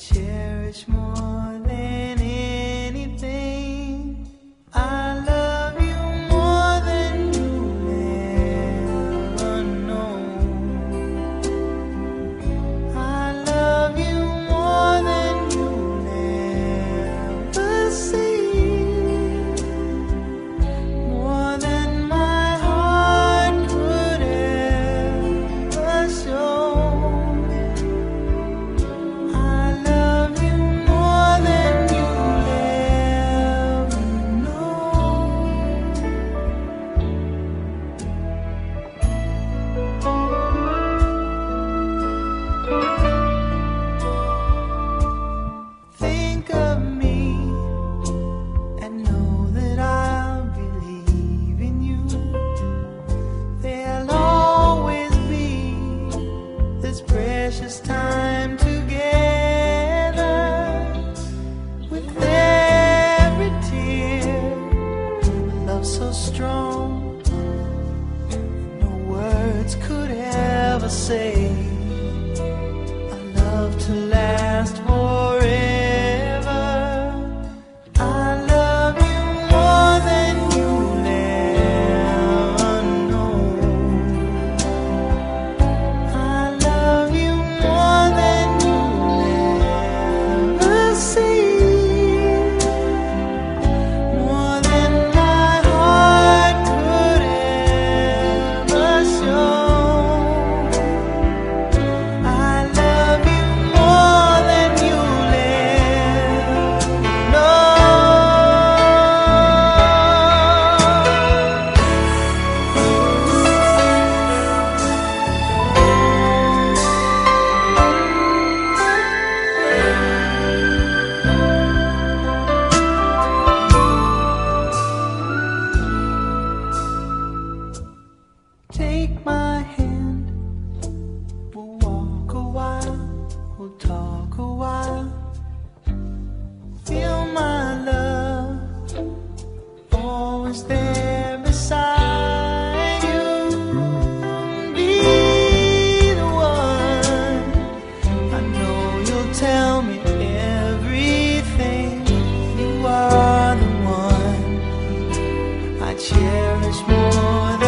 cherish more. precious time together with every tear. Love so strong no words could ever say. We'll talk a while. Feel my love, always there beside you. Be the one. I know you'll tell me everything. You are the one I cherish more.